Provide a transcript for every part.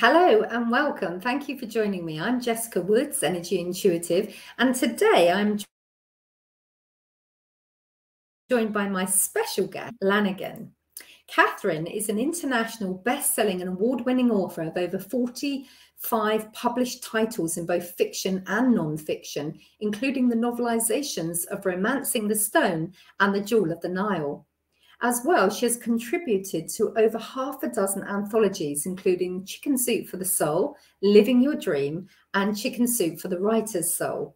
Hello and welcome. Thank you for joining me. I'm Jessica Woods, Energy Intuitive, and today I'm joined by my special guest, Lanigan. Catherine is an international best-selling and award-winning author of over 45 published titles in both fiction and non-fiction, including the novelizations of Romancing the Stone and The Jewel of the Nile. As well, she has contributed to over half a dozen anthologies, including Chicken Soup for the Soul, Living Your Dream, and Chicken Soup for the Writer's Soul.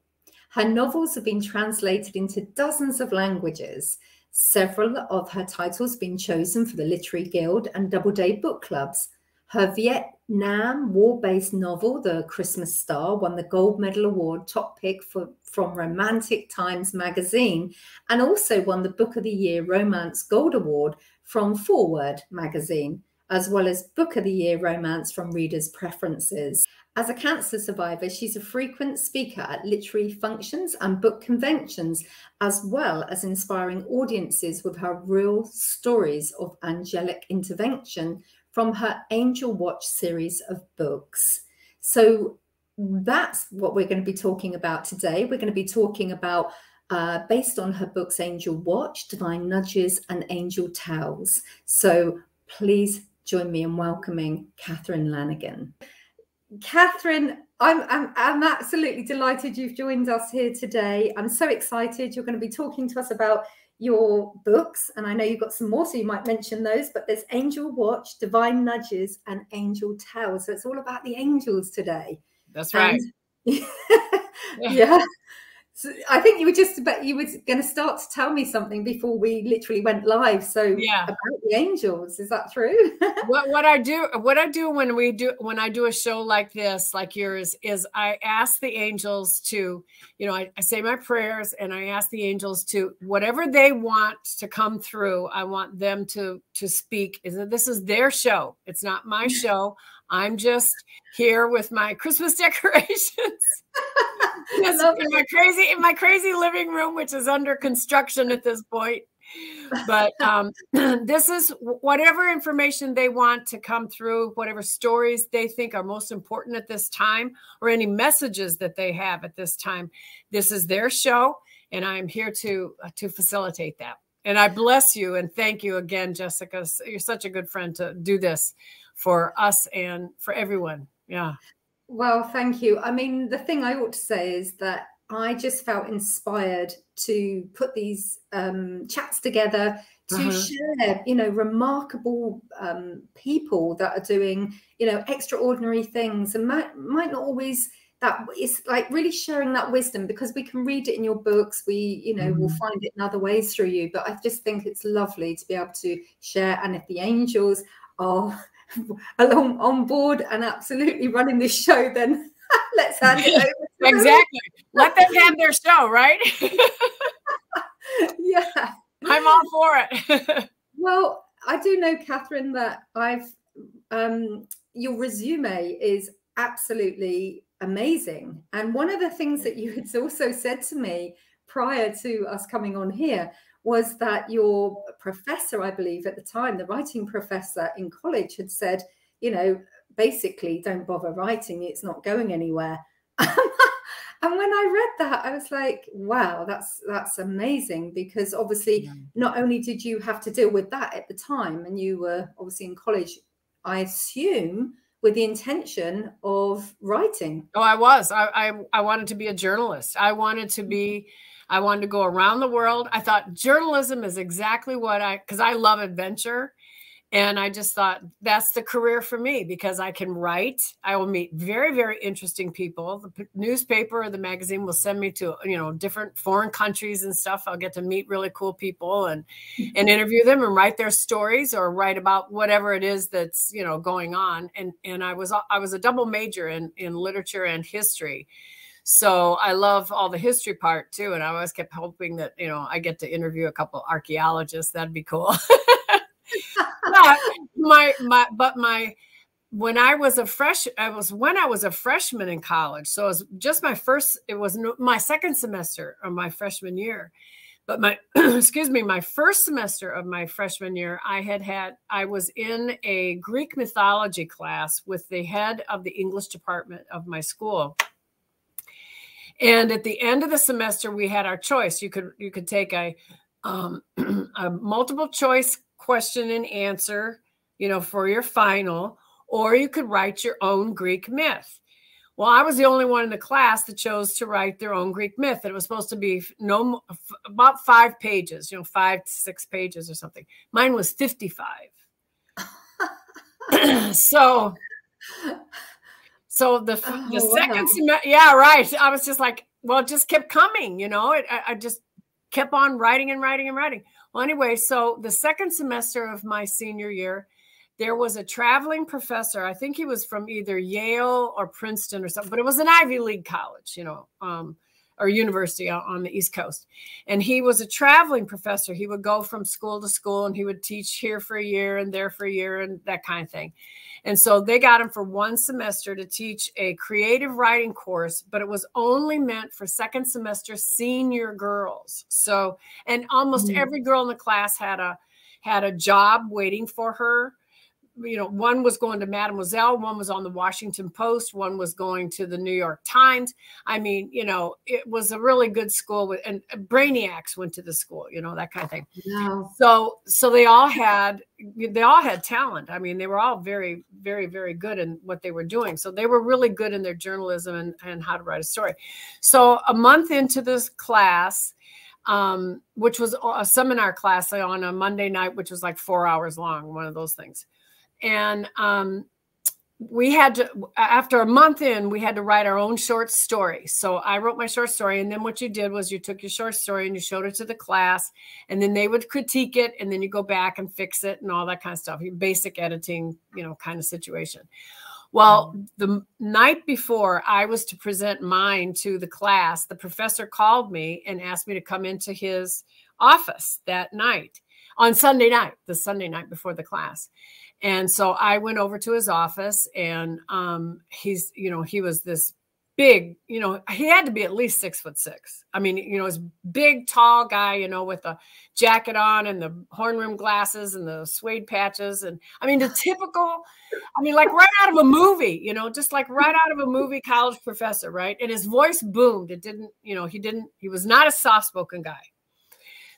Her novels have been translated into dozens of languages. Several of her titles have been chosen for the Literary Guild and Doubleday book clubs. Her Vietnam war based novel, The Christmas Star, won the Gold Medal Award top pick for, from Romantic Times magazine and also won the Book of the Year Romance Gold Award from ForeWord magazine, as well as Book of the Year Romance from Readers' Preferences. As a cancer survivor, she's a frequent speaker at literary functions and book conventions, as well as inspiring audiences with her real stories of angelic intervention from her Angel Watch series of books. So that's what we're going to be talking about today. We're going to be talking about, uh, based on her books Angel Watch, Divine Nudges, and Angel Tales. So please join me in welcoming Catherine Lanigan. Catherine, I'm, I'm, I'm absolutely delighted you've joined us here today. I'm so excited. You're going to be talking to us about your books, and I know you've got some more, so you might mention those. But there's Angel Watch, Divine Nudges, and Angel Tales. So it's all about the angels today. That's right. And, yeah. yeah. So I think you were just about you were going to start to tell me something before we literally went live. So yeah, about the angels, is that true? what what I do what I do when we do when I do a show like this, like yours, is I ask the angels to, you know, I, I say my prayers and I ask the angels to whatever they want to come through. I want them to to speak. Is that this is their show? It's not my show. I'm just here with my Christmas decorations. yes, in my crazy in my crazy living room, which is under construction at this point. But um, this is whatever information they want to come through, whatever stories they think are most important at this time, or any messages that they have at this time. This is their show, and I'm here to uh, to facilitate that. And I bless you and thank you again, Jessica. You're such a good friend to do this for us and for everyone. Yeah. Well, thank you. I mean, the thing I ought to say is that I just felt inspired to put these um, chats together to uh-huh. share, you know, remarkable um, people that are doing, you know, extraordinary things and might, might not always that it's like really sharing that wisdom because we can read it in your books we you know mm. will find it in other ways through you but i just think it's lovely to be able to share and if the angels are along on board and absolutely running this show, then let's hand it over. exactly. Let them have their show, right? yeah. I'm all for it. well, I do know, Catherine, that I've um, your resume is absolutely amazing. And one of the things that you had also said to me prior to us coming on here was that your professor, I believe at the time, the writing professor in college had said, you know, basically, don't bother writing, it's not going anywhere. and when I read that, I was like, wow, that's that's amazing because obviously yeah. not only did you have to deal with that at the time and you were obviously in college, I assume with the intention of writing. Oh, I was. I I, I wanted to be a journalist. I wanted to be I wanted to go around the world. I thought journalism is exactly what I, because I love adventure. And I just thought that's the career for me because I can write. I will meet very, very interesting people. The newspaper or the magazine will send me to, you know, different foreign countries and stuff. I'll get to meet really cool people and and mm-hmm. interview them and write their stories or write about whatever it is that's, you know, going on. And and I was I was a double major in in literature and history. So I love all the history part too. And I always kept hoping that, you know, I get to interview a couple archaeologists. That'd be cool. but my, my, but my, when I was a fresh, I was when I was a freshman in college. So it was just my first, it was my second semester of my freshman year. but my excuse me my first semester of my freshman year i had had i was in a greek mythology class with the head of the english department of my school and at the end of the semester we had our choice you could you could take a um, a multiple choice question and answer you know for your final or you could write your own greek myth well, I was the only one in the class that chose to write their own Greek myth. And it was supposed to be no about five pages, you know, five to six pages or something. Mine was 55. so so the oh, the second semester, yeah, right. I was just like, well, it just kept coming, you know. It, I, I just kept on writing and writing and writing. Well, anyway, so the second semester of my senior year, there was a traveling professor. I think he was from either Yale or Princeton or something, but it was an Ivy League college, you know, um, or university on the East Coast. And he was a traveling professor. He would go from school to school and he would teach here for a year and there for a year and that kind of thing. And so they got him for one semester to teach a creative writing course, but it was only meant for second semester senior girls. So, and almost mm-hmm. every girl in the class had a had a job waiting for her you know, one was going to Mademoiselle, one was on the Washington Post, one was going to the New York Times. I mean, you know, it was a really good school with, and brainiacs went to the school, you know, that kind of thing. Yeah. So, so they all had, they all had talent. I mean, they were all very, very, very good in what they were doing. So they were really good in their journalism and, and how to write a story. So a month into this class, um, which was a seminar class on a Monday night, which was like four hours long, one of those things and um, we had to after a month in we had to write our own short story. So i wrote my short story and then what you did was you took your short story and you showed it to the class and then they would critique it and then you go back and fix it and all that kind of stuff your basic editing you know kind of situation. Well mm-hmm. the night before i was to present mine to the class the professor called me and asked me to come into his office that night on sunday night the sunday night before the class and so I went over to his office and um, he's, you know, he was this big, you know, he had to be at least six foot six. I mean, you know, his big, tall guy, you know, with a jacket on and the horn rim glasses and the suede patches. And I mean, the typical, I mean, like right out of a movie, you know, just like right out of a movie college professor, right? And his voice boomed. It didn't, you know, he didn't, he was not a soft spoken guy.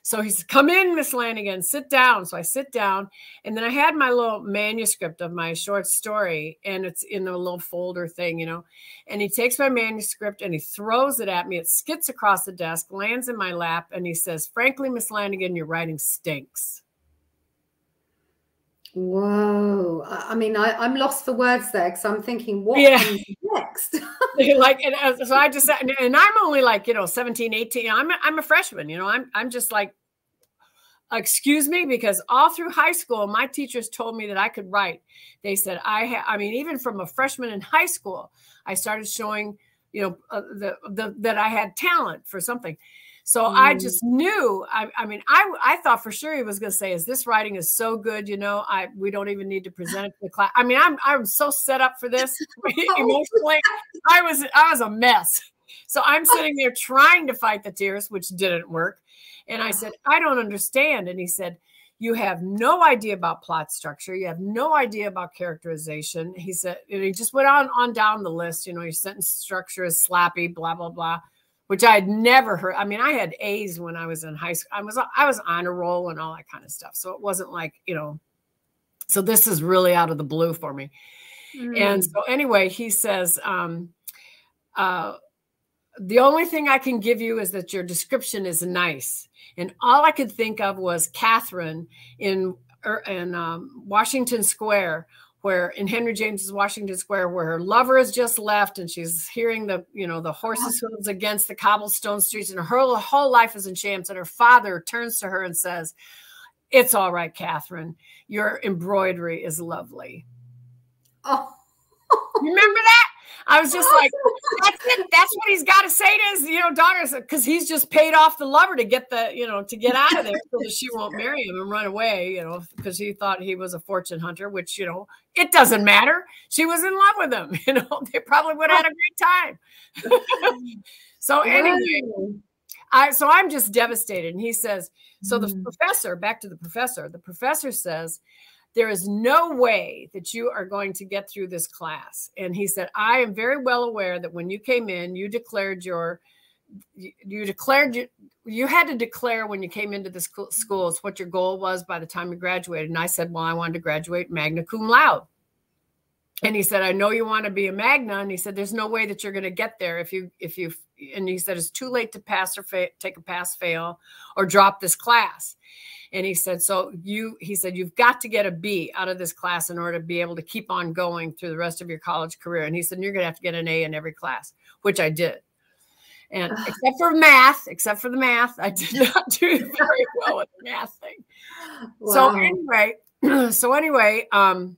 So he said, Come in, Miss Lanigan, sit down. So I sit down. And then I had my little manuscript of my short story, and it's in a little folder thing, you know. And he takes my manuscript and he throws it at me. It skids across the desk, lands in my lap, and he says, Frankly, Miss Lanigan, your writing stinks. Whoa. I mean, I, am lost for words there because I'm thinking, what yeah. next? like, and uh, so I just, and I'm only like, you know, 17, 18. I'm, a, I'm a freshman, you know, I'm, I'm just like, excuse me, because all through high school, my teachers told me that I could write. They said, I, ha- I mean, even from a freshman in high school, I started showing, you know, uh, the, the, that I had talent for something. So mm. I just knew. I, I, mean, I I thought for sure he was going to say, "Is this writing is so good? You know, I we don't even need to present it to the class." I mean, I'm I'm so set up for this emotionally. I was I was a mess. So I'm sitting there trying to fight the tears, which didn't work. And I said, "I don't understand." And he said. You have no idea about plot structure. You have no idea about characterization. He said, and he just went on on down the list. You know, your sentence structure is slappy, blah blah blah which I had never heard. I mean, I had A's when I was in high school. I was I was on a roll and all that kind of stuff. So it wasn't like, you know, so this is really out of the blue for me. Mm. And so anyway, he says, um, uh, the only thing I can give you is that your description is nice. And all I could think of was Catherine in er, in um, Washington Square where in Henry James's Washington Square, where her lover has just left and she's hearing the, you know, the horses' uh-huh. hooves against the cobblestone streets, and her whole life is in shambles. And her father turns to her and says, It's all right, Catherine. Your embroidery is lovely. Oh, remember that? I was just like, that's it. That's what he's got to say to his, you know, daughters, because he's just paid off the lover to get the, you know, to get out of there so that she won't marry him and run away, you know, because he thought he was a fortune hunter, which, you know, it doesn't matter. She was in love with him, you know, they probably would have had a great time. so anyway, I so I'm just devastated. And he says, so the mm. professor, back to the professor, the professor says, there is no way that you are going to get through this class. And he said, I am very well aware that when you came in, you declared your you, declared you, you had to declare when you came into the school, schools what your goal was by the time you graduated. And I said, well, I wanted to graduate magna cum laude. And he said, I know you want to be a magna. And he said, there's no way that you're going to get there if you, if you, and he said, it's too late to pass or fa- take a pass fail or drop this class. And he said, so you, he said, you've got to get a B out of this class in order to be able to keep on going through the rest of your college career. And he said, you're going to have to get an A in every class, which I did. And except for math, except for the math, I did not do very well with the math thing. Wow. So anyway, so anyway, um,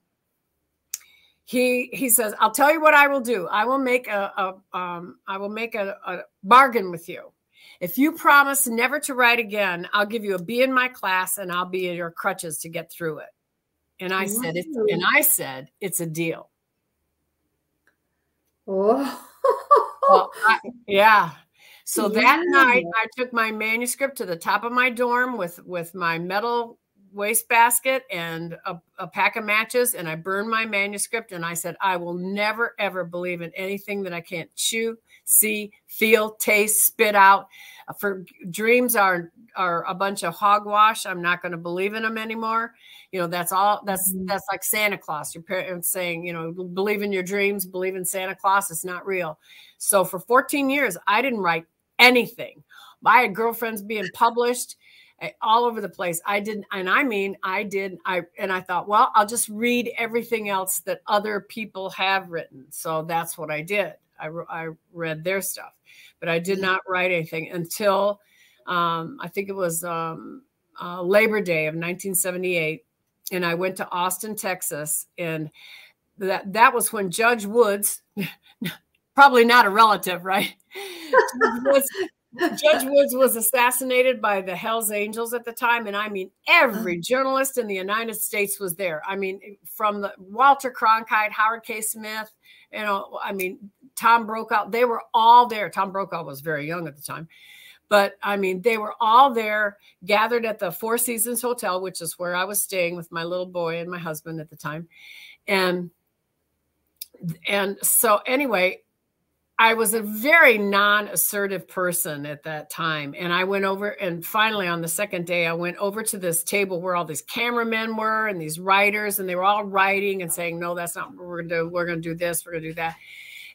he he says, "I'll tell you what I will do. I will make a, a um, I will make a, a bargain with you. If you promise never to write again, I'll give you a B in my class, and I'll be in your crutches to get through it." And I said, "It's," and I said, "It's a deal." Oh. well, I, yeah. So yeah. that night, I took my manuscript to the top of my dorm with with my metal wastebasket and a, a, pack of matches, and I burned my manuscript. And I said, I will never ever believe in anything that I can't chew, see, feel, taste, spit out. For dreams are are a bunch of hogwash. I'm not going to believe in them anymore. You know, that's all. That's mm-hmm. that's like Santa Claus. Your parents saying, you know, believe in your dreams, believe in Santa Claus. It's not real. So for 14 years, I didn't write anything. I had girlfriends being published eh, all over the place. I didn't, and I mean, I did. I and I thought, well, I'll just read everything else that other people have written. So that's what I did. I, I read their stuff, but I did not write anything until um, I think it was um, uh, Labor Day of 1978, and I went to Austin, Texas, and that that was when Judge Woods, probably not a relative, right? Judge Woods was assassinated by the Hells Angels at the time, and I mean every journalist in the United States was there. I mean, from the Walter Cronkite, Howard K. Smith, you know, I mean Tom Brokaw, they were all there. Tom Brokaw was very young at the time, but I mean they were all there, gathered at the Four Seasons Hotel, which is where I was staying with my little boy and my husband at the time, and and so anyway I was a very non assertive person at that time. And I went over, and finally on the second day, I went over to this table where all these cameramen were and these writers, and they were all writing and saying, No, that's not what we're going to do. We're going to do this, we're going to do that.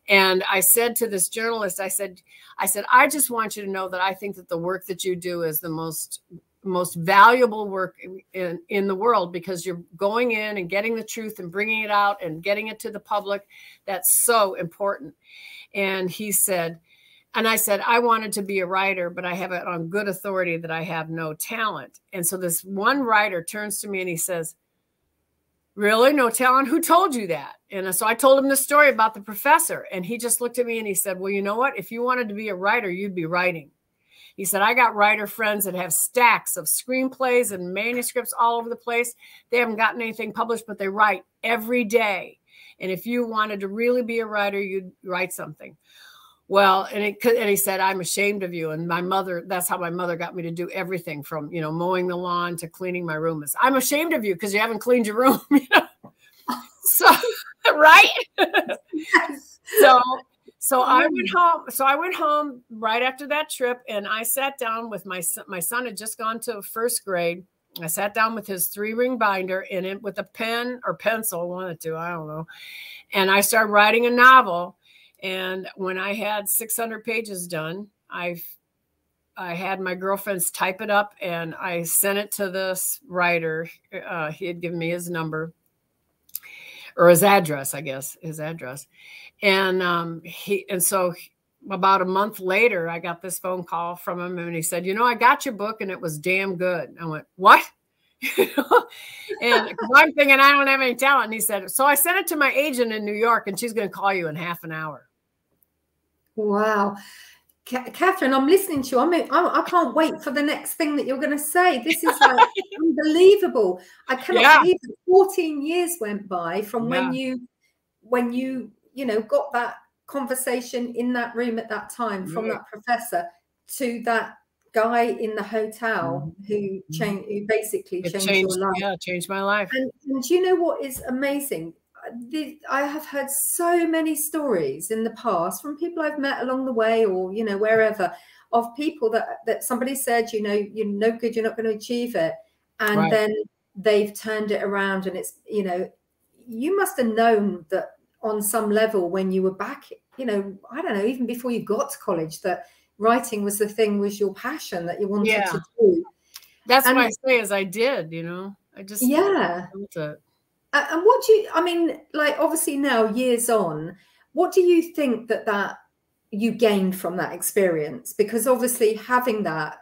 And I said to this journalist, I said, I said, I just want you to know that I think that the work that you do is the most most valuable work in, in the world because you're going in and getting the truth and bringing it out and getting it to the public. That's so important. And he said, and I said, I wanted to be a writer, but I have it on good authority that I have no talent. And so this one writer turns to me and he says, Really? No talent? Who told you that? And so I told him the story about the professor. And he just looked at me and he said, Well, you know what? If you wanted to be a writer, you'd be writing. He said, I got writer friends that have stacks of screenplays and manuscripts all over the place. They haven't gotten anything published, but they write every day. And if you wanted to really be a writer, you'd write something. Well, and it and he said, I'm ashamed of you. And my mother, that's how my mother got me to do everything from, you know, mowing the lawn to cleaning my room. Is I'm ashamed of you because you haven't cleaned your room. You know? So right. so so I um, went home. So I went home right after that trip and I sat down with my son. My son had just gone to first grade I sat down with his three ring binder in it with a pen or pencil, or two, I don't know. And I started writing a novel. And when I had 600 pages done, I I had my girlfriends type it up and I sent it to this writer. Uh, he had given me his number or his address, I guess, his address. And um, he and so about a month later, I got this phone call from him and he said, You know, I got your book and it was damn good. I went, What? and I'm thinking I don't have any talent. And he said, So I sent it to my agent in New York and she's going to call you in half an hour. Wow. Catherine, I'm listening to you. I mean, I, I, can't wait for the next thing that you're going to say. This is like unbelievable. I cannot yeah. believe 14 years went by from yeah. when you, when you, you know, got that conversation in that room at that time from that professor to that guy in the hotel mm-hmm. who changed, who basically changed, changed, your life. Yeah, changed my life. And, and you know what is amazing? I have heard so many stories in the past from people I've met along the way, or you know wherever, of people that that somebody said, you know, you're no good, you're not going to achieve it, and right. then they've turned it around, and it's you know, you must have known that on some level when you were back, you know, I don't know, even before you got to college, that writing was the thing, was your passion that you wanted yeah. to do. That's and, what I say. Is I did, you know, I just yeah. And what do you, I mean, like obviously now, years on, what do you think that that you gained from that experience? Because obviously having that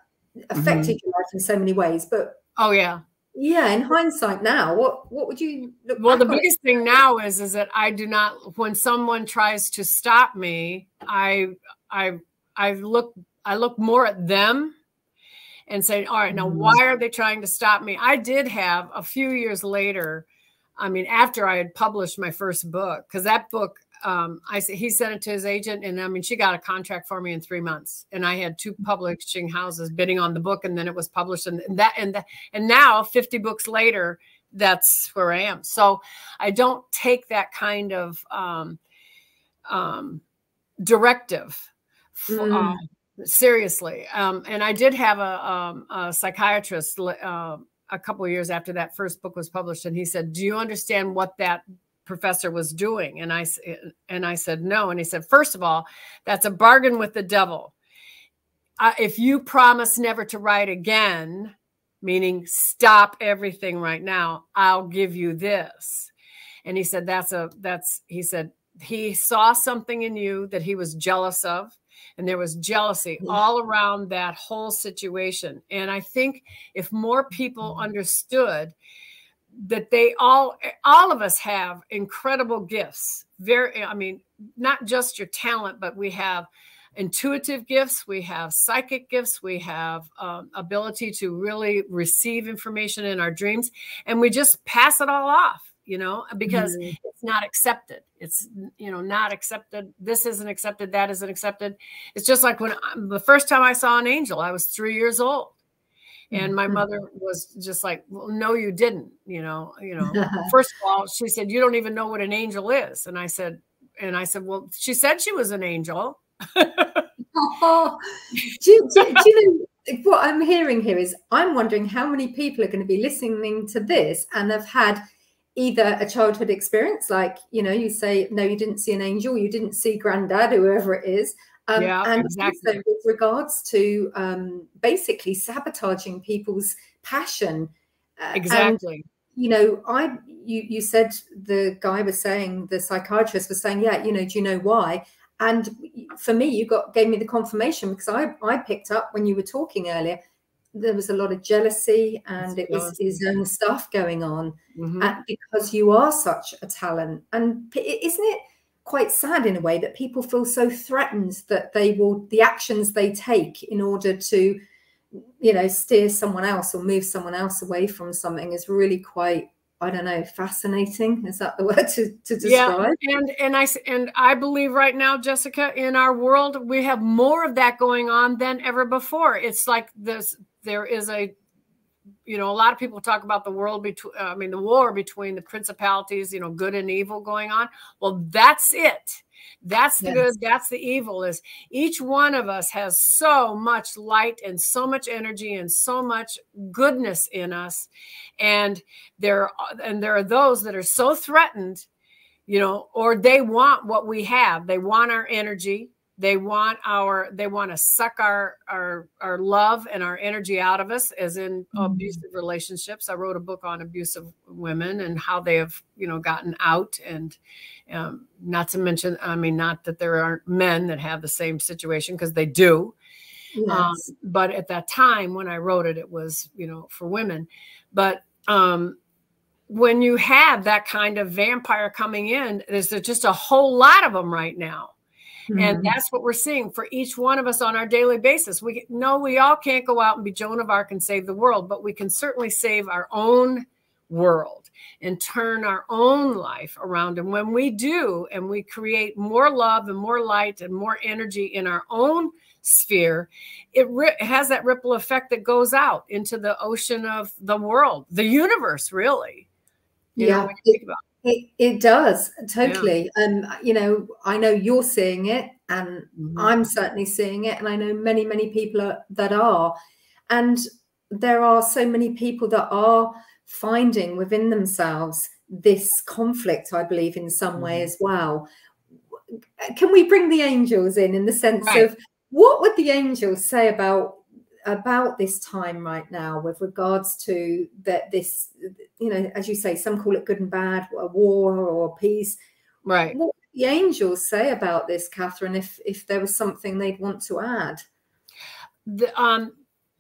affected mm-hmm. your life in so many ways. But oh, yeah. Yeah, in hindsight now, what what would you look Well, the biggest thing now is is that I do not when someone tries to stop me, I I I look I look more at them and say, all right, now mm-hmm. why are they trying to stop me? I did have a few years later I mean, after I had published my first book, because that book, um, I he sent it to his agent, and I mean, she got a contract for me in three months, and I had two publishing houses bidding on the book, and then it was published, and that and that, and now, fifty books later, that's where I am. So I don't take that kind of um, um, directive. Mm. Uh, seriously um, and i did have a, um, a psychiatrist uh, a couple years after that first book was published and he said do you understand what that professor was doing. And i and i said no. And he said first of all that's a bargain with the devil. Uh, if you promise never to write again meaning stop everything right now i'll give you this. And he said that's a that's he said he saw something in you that he was jealous of and there was jealousy all around that whole situation. And I think if more people mm-hmm. understood that they all all of us have incredible gifts very i mean not just your talent but we have intuitive gifts we have psychic gifts we have um, ability to really receive information in our dreams and we just pass it all off you know, because mm-hmm. it's not accepted. It's, you know, not accepted. This isn't accepted. That isn't accepted. It's just like when um, the first time I saw an angel, I was three years old. And my mm-hmm. mother was just like, well, no, you didn't, you know, you know, first of all, she said, you don't even know what an angel is. And I said, and I said, well, she said she was an angel. oh, do, do, do you know what I'm hearing here is I'm wondering how many people are going to be listening to this and have had either a childhood experience, like you know, you say, no, you didn't see an angel, you didn't see granddad, whoever it is. Um, yeah, and exactly. also with regards to um, basically sabotaging people's passion. Uh, exactly. And, you know, I you you said the guy was saying the psychiatrist was saying, yeah, you know, do you know why? And for me, you got gave me the confirmation because I I picked up when you were talking earlier there was a lot of jealousy and it was his own stuff going on mm-hmm. because you are such a talent and isn't it quite sad in a way that people feel so threatened that they will the actions they take in order to you know steer someone else or move someone else away from something is really quite I don't know, fascinating. Is that the word to, to describe? Yeah, and and I and I believe right now, Jessica, in our world, we have more of that going on than ever before. It's like this there is a you know a lot of people talk about the world between uh, i mean the war between the principalities you know good and evil going on. Well that's it. That's the yes. good that's the evil is each one of us has so much light and so much energy and so much goodness in us. And there and there are those that are so threatened you know or they want what we have. They want our energy they want our they want to suck our our our love and our energy out of us as in mm-hmm. abusive relationships i wrote a book on abusive women and how they have you know gotten out and um, not to mention i mean not that there aren't men that have the same situation because they do um, yes. um, but at that time when i wrote it it was you know for women but um when you have that kind of vampire coming in there's just a whole lot of them right now Mm-hmm. And that's what we're seeing for each one of us on our daily basis. We know we all can't go out and be Joan of Arc and save the world, but we can certainly save our own world and turn our own life around. And when we do, and we create more love and more light and more energy in our own sphere, it, it has that ripple effect that goes out into the ocean of the world, the universe, really. You yeah, know, it, it, it, does totally. Yeah. Um, you know, I know you're seeing it, and mm-hmm. I'm certainly seeing it, and I know many, many people are, that are, and there are so many people that are finding within themselves this conflict, I believe, in some mm-hmm. way as well. Can we bring the angels in in the sense right. of what would the angels say about about this time right now with regards to that this you know as you say some call it good and bad a war or peace. Right. What the angels say about this catherine if if there was something they'd want to add? The, um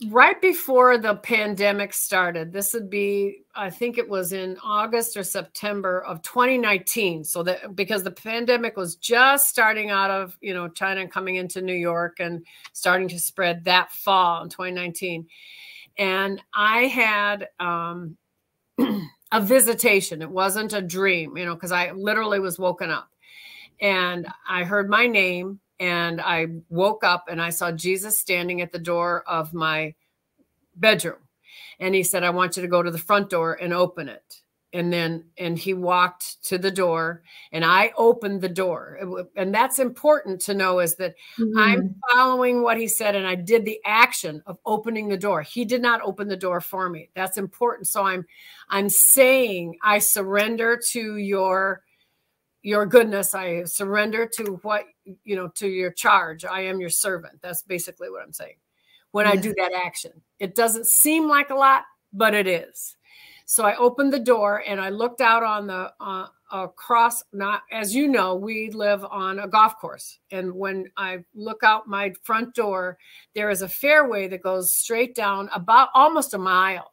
right before the pandemic started this would be i think it was in august or september of 2019 so that because the pandemic was just starting out of you know china and coming into new york and starting to spread that fall in 2019 and i had um a visitation. It wasn't a dream you know because i literally was woken up. And i heard my name and I woke up and I saw Jesus standing at the door of my bedroom. And he said, I want you to go to the front door and open it. And then, and he walked to the door and I opened the door. And that's important to know is that mm-hmm. I'm following what he said and I did the action of opening the door. He did not open the door for me. That's important. So I'm, I'm saying I surrender to your, your goodness i surrender to what you know to your charge. I am your servant. That's basically what i'm saying. When i do that action it doesn't seem like a lot but it is. So i opened the door and i looked out on the uh, across not as you know we live on a golf course. And when i look out my front door there is a fairway that goes straight down about almost a mile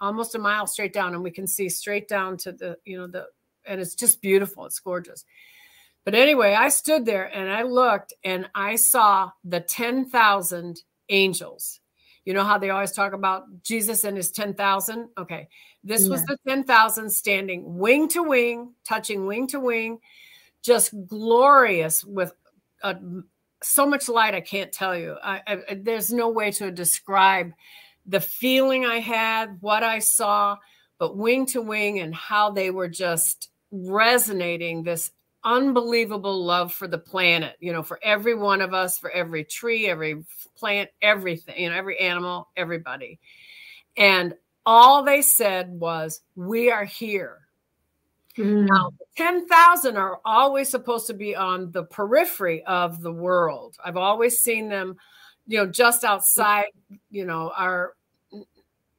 almost a mile straight down. And we can see straight down to the you know the and it's just beautiful. It's gorgeous. But anyway, I stood there and I looked and I saw the 10,000 angels. You know how they always talk about Jesus and his 10,000? Okay. This yeah. was the 10,000 standing wing to wing, touching wing to wing, just glorious with a, so much light. I can't tell you. I, I, there's no way to describe the feeling I had, what I saw, but wing to wing and how they were just resonating this unbelievable love for the planet, you know, for every one of us, for every tree, every plant, everything, you know, every animal, everybody. And all they said was, We are here. Mm. Now, 10,000 are always supposed to be on the periphery of the world. I've always seen them, you know, just outside, you know, our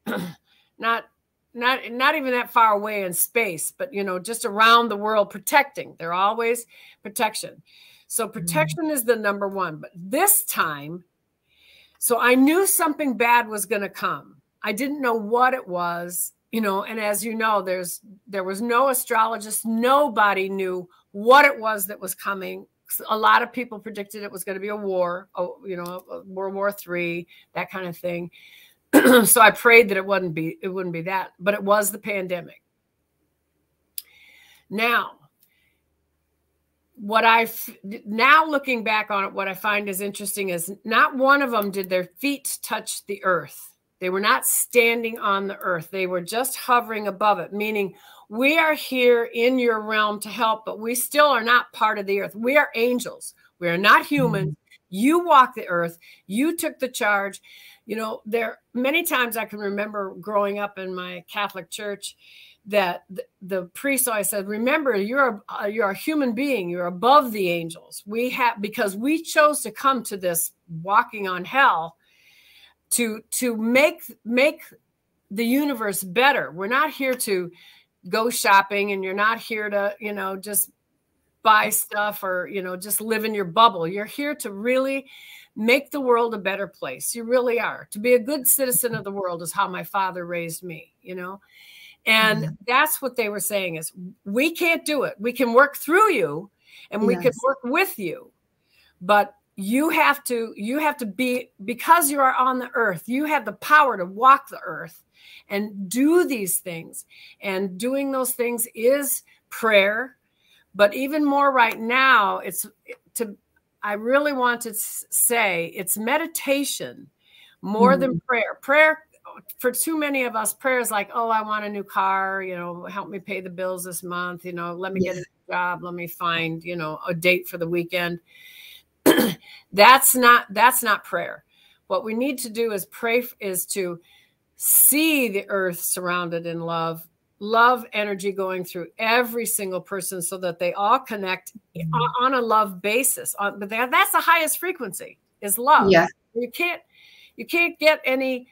not not not even that far away in space but you know just around the world protecting they're always protection so mm-hmm. protection mm. is the number one but this time so i knew something bad was going to come i didn't know what it was you know and as you know there's there was no astrologist nobody knew what it was that was coming a lot of people predicted it was going to be a war oh, you know world war three that kind of thing so I prayed that it wouldn't be it wouldn't be that, but it was the pandemic. Now, what I now looking back on it, what I find is interesting is not one of them did their feet touch the earth. They were not standing on the earth. They were just hovering above it, meaning we are here in your realm to help, but we still are not part of the earth. We are angels. We are not hmm. humans. You walk the earth. You took the charge. You know there many times i can remember growing up in my catholic church that the, the priest always said remember you're a, uh, you're a human being. You're above the angels. We have because we chose to come to this walking on hell to to make make the universe better. We're not here to go shopping and you're not here to you know just buy stuff or you know just live in your bubble you're here to really make the world a better place. You really are. To be a good citizen of the world is how my father raised me, you know? And mm-hmm. that's what they were saying is we can't do it. We can work through you and we yes. can work with you. But you have to you have to be because you are on the earth, you have the power to walk the earth and do these things. And doing those things is prayer, but even more right now it's to I really want to say it's meditation more mm-hmm. than prayer. Prayer for too many of us, prayer is like, oh, I want a new car, you know, help me pay the bills this month, you know, let me yeah. get a job, let me find, you know, a date for the weekend. that's not that's not prayer. What we need to do is pray is to see the earth surrounded in love, love energy going through every single person so that they all connect mm-hmm. on a love basis. On but that's the highest frequency is love. Yeah. You can't you can't get any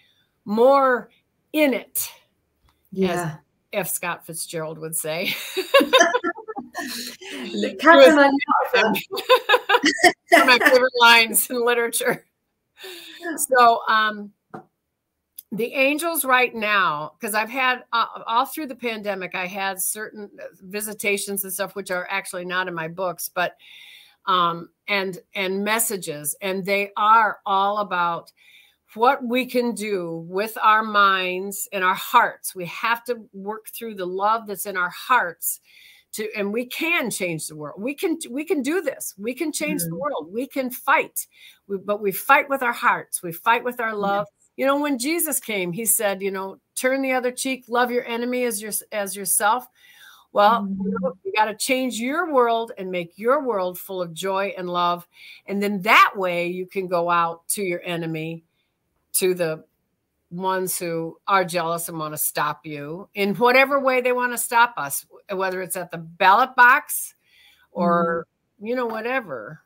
more in it. Yeah. F. Scott Fitzgerald would say. My favorite lines in literature. So, um, the angels right now, because I've had uh, all through the pandemic, I had certain visitations and stuff, which are actually not in my books, but um, and and messages, and they are all about what we can do with our minds and our hearts. We have to work through the love that's in our hearts to and we can change the world. We can we can do this. We can change mm-hmm. the world. We can fight. We, but we fight with our hearts. We fight with our love. You know, when Jesus came, he said, you know, turn the other cheek, love your enemy as your as yourself. Well, mm-hmm. you, know, you got to change your world and make your world full of joy and love. And then that way you can go out to your enemy to the ones who are jealous and want to stop you in whatever way they want to stop us, whether it's at the ballot box or, mm. you know, whatever.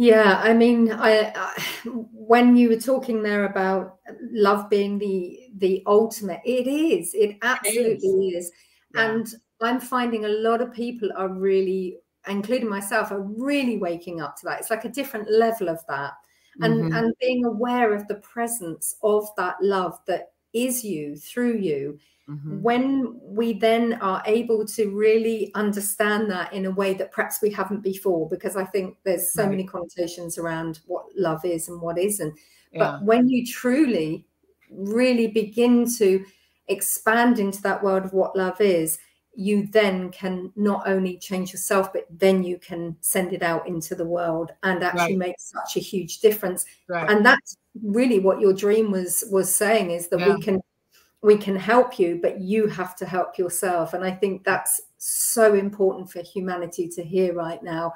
Yeah, I mean, I, I, when you were talking there about love being the the ultimate, it is. It absolutely it is. is. Yeah. And I'm finding a lot of people are really, including myself, are really waking up to that. It's like a different level of that and mm-hmm. and being aware of the presence of that love that is you through you mm-hmm. when we then are able to really understand that in a way that perhaps we haven't before because i think there's so right. many connotations around what love is and what isn't yeah. but when you truly really begin to expand into that world of what love is you then can not only change yourself, but then you can send it out into the world and actually right. make such a huge difference. Right. And that's really what your dream was was saying is that yeah. we can we can help you, but you have to help yourself. And I think that's so important for humanity to hear right now.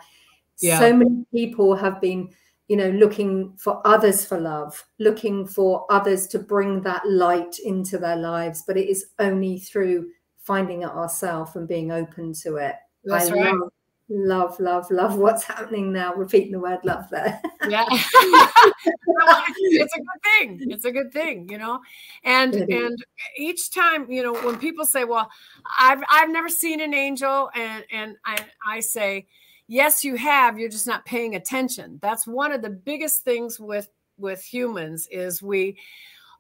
Yeah. So many people have been, you know, looking for others for love, looking for others to bring that light into their lives, but it is only through finding it ourselves and being open to it. That's I right. Love, love, love, love what's happening now. Repeating the word love there. yeah. it's a good thing. It's a good thing, you know. And and each time, you know, when people say, Well, I've I've never seen an angel, and and I I say, Yes, you have, you're just not paying attention. That's one of the biggest things with with humans is we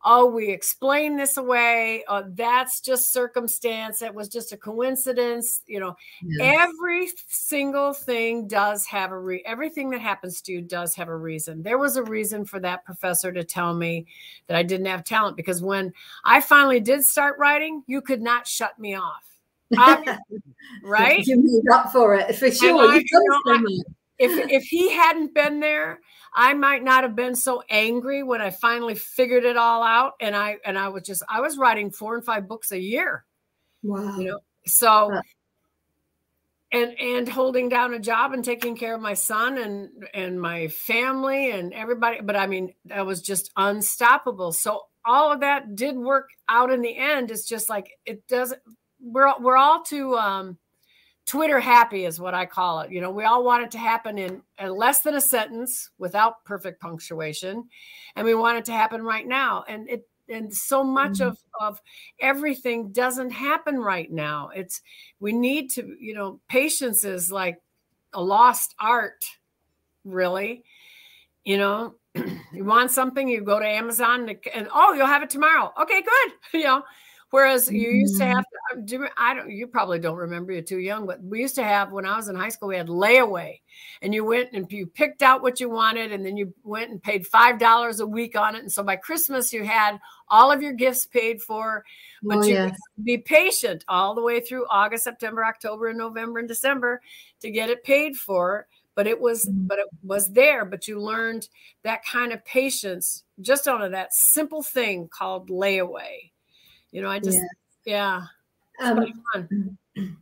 oh, we explain this away. Oh, that's just circumstance. It was just a coincidence. You know, yes. every single thing does have a re- everything that happens to you does have a reason. There was a reason for that professor to tell me that I didn't have talent because when I finally did start writing, you could not shut me off. right? You made up for it for sure. I, you know, if if he hadn't been there, I might not have been so angry when I finally figured it all out. And I and I was just I was writing four and five books a year. Wow. You know, so and and holding down a job and taking care of my son and and my family and everybody. But I mean, that was just unstoppable. So all of that did work out in the end. It's just like it doesn't. We're we're all too um Twitter happy is what I call it. You know, we all want it to happen in, in less than a sentence without perfect punctuation, and we want it to happen right now. And it and so much mm-hmm. of of everything doesn't happen right now. It's we need to, you know, patience is like a lost art, really. You know, you want something, you go to Amazon and, and oh, you'll have it tomorrow. Okay, good. You know, Whereas you used to have to do I don't you probably don't remember you're too young, but we used to have when I was in high school, we had layaway. And you went and you picked out what you wanted, and then you went and paid five dollars a week on it. And so by Christmas you had all of your gifts paid for, but oh, you yes. be patient all the way through August, September, October, and November and December to get it paid for. but it was Mm. but it was there but you learned that kind of patience just on that simple thing called layaway you know i just yeah, yeah Um,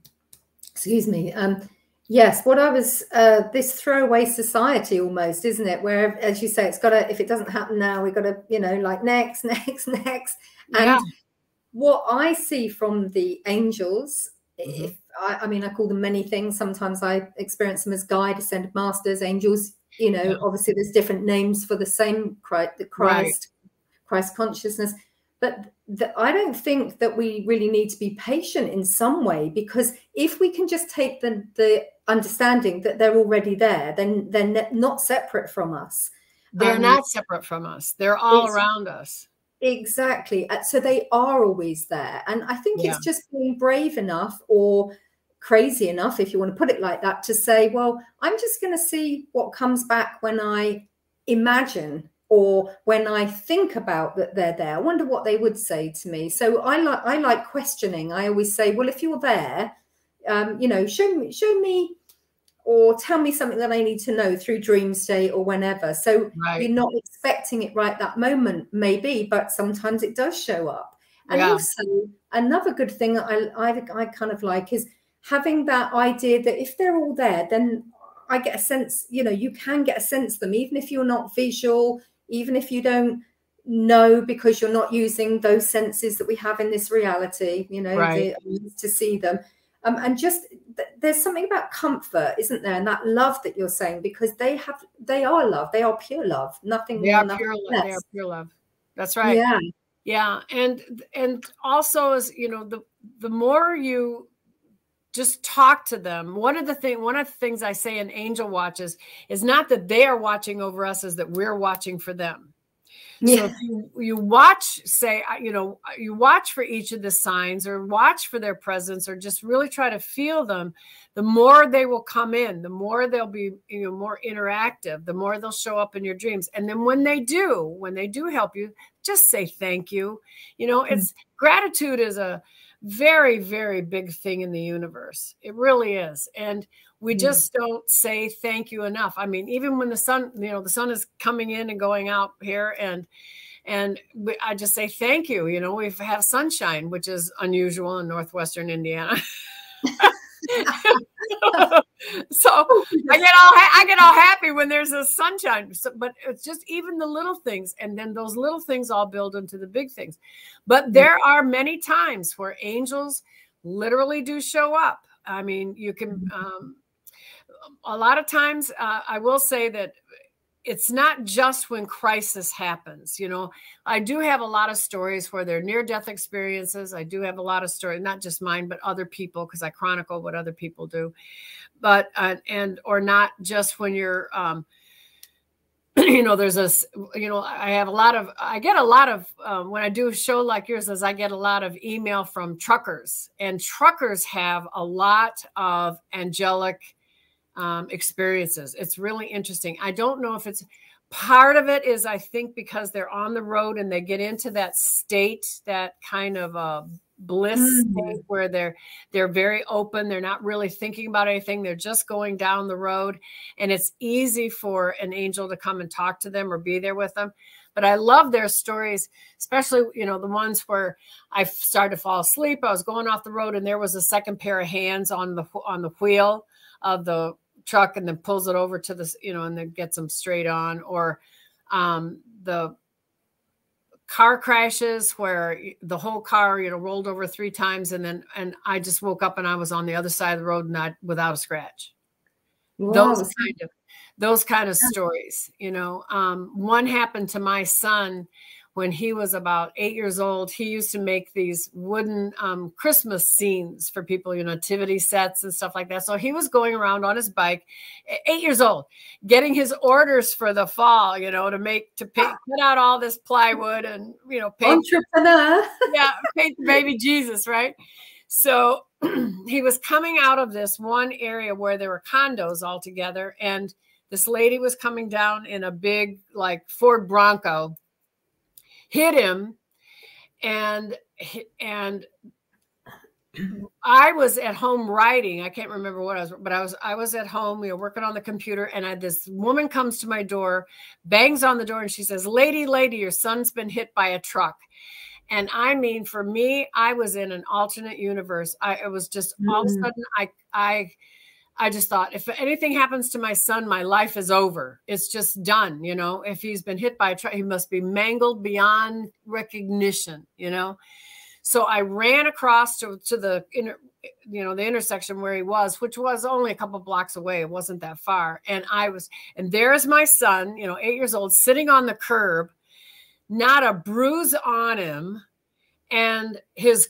excuse me. Um, yes, what I was uh, this throwaway society almost, isn't it? Where, as you say, it's got to. If it doesn't happen now, we've got to, you know, like next, next, next. And Yeah. what I see from the angels, Mhm. if I, I mean, I call them many things. Sometimes I experience them as guide, ascended masters, angels. You know, Yeah. obviously there's different names for the same Christ, the Christ, Christ consciousness. But the, I don't think that we really need to be patient in some way because if we can just take the the understanding that they're already there, then they're not separate from us. they're Um, not separate from us they're all around us Exactly. Uh, So they are always there. And I think Yeah. it's just being brave enough or crazy enough, if you want to put it like that, to say, well, I'm just going to see what comes back when I imagine or when I think about that they're there. I wonder what they would say to me. So I like I like questioning. I always say, well, if you're there, um, you know, show me, show me or tell me something that I need to know through dream state or whenever. So right you're not expecting it right that moment maybe but sometimes it does show up and Yeah. also another good thing that I, I i kind of like is having that idea that if they're all there then i get a sense you know you can get a sense of them even if you're not visual even if you don't know because you're not using those senses that we have in this reality you know Right. the- to see them. Um, and just th- there's something about comfort isn't there? And that love that you're saying because they have they are love. They are pure love. Nothing they more are nothing pure love they are pure love. That's right. Yeah. Yeah. And and also as you know the the more you just talk to them. One of the thing one of the things i say in angel watches is not that they are watching over us is that we're watching for them. So yeah. if you, you watch say uh, you know you watch for each of the signs or watch for their presence or just really try to feel them the more they will come in the more they'll be you know more interactive the more they'll show up in your dreams. And then when they do when they do help you just say thank you. You know it's gratitude is a very very big thing in the universe. It really is. And we Mm. just don't say thank you enough. I mean even when the sun you know the sun is coming in and going out here and and we, i just say thank you. You know we have sunshine which is unusual in northwestern indiana so I get all I get all happy when there's a sunshine. So, but it's just even the little things, and then those little things all build into the big things. But there are many times where angels literally do show up. I mean, you can. Um, a lot of times, uh, I will say that it's not just when crisis happens you know? I do have a lot of stories where they're near death experiences. I do have a lot of stories not just mine but other people because i chronicle what other people do. But uh, and or not just when you're um you know there's a you know i have a lot of i get a lot of um, when i do a show like yours as i get a lot of email from truckers. And truckers have a lot of angelic um, experiences. It's really interesting. I don't know if it's part of it is I think because they're on the road and they get into that state, that kind of uh, bliss Mm. state where they're they're very open. They're not really thinking about anything. They're just going down the road, and it's easy for an angel to come and talk to them or be there with them. But I love their stories, especially you know the ones where I started to fall asleep. I was going off the road, and there was a second pair of hands on the on the wheel of the truck and then pulls it over to this, you know, and then gets them straight on, or um, the car crashes where the whole car, you know, rolled over three times, and then and I just woke up and I was on the other side of the road, not without a scratch. Wow. Those kind of those kind of stories, you know. Um, one happened to my son when he was about eight years old. He used to make these wooden um, Christmas scenes for people, you know, nativity sets and stuff like that. So he was going around on his bike, eight years old, getting his orders for the fall, you know, to make to paint, put out all this plywood and you know paint entrepreneur. yeah, paint the baby Jesus, right? So he was coming out of this one area where there were condos all together, and this lady was coming down in a big, like Ford Bronco, hit him, and and I was at home writing. I can't remember what I was, but I was I was at home. We were working on the computer, and I, this woman comes to my door, bangs on the door, and she says, "Lady, lady, your son's been hit by a truck." And I mean, for me, I was in an alternate universe. I it was just mm-hmm. all of a mm. sudden, I I I just thought if anything happens to my son, my life is over. It's just done. You know, if he's been hit by a truck, he must be mangled beyond recognition. You know. So I ran across to, to the inter, you know the intersection where he was, which was only a couple blocks away. It wasn't that far. And I was, and there's my son, you know, eight years old, sitting on the curb, not a bruise on him, and his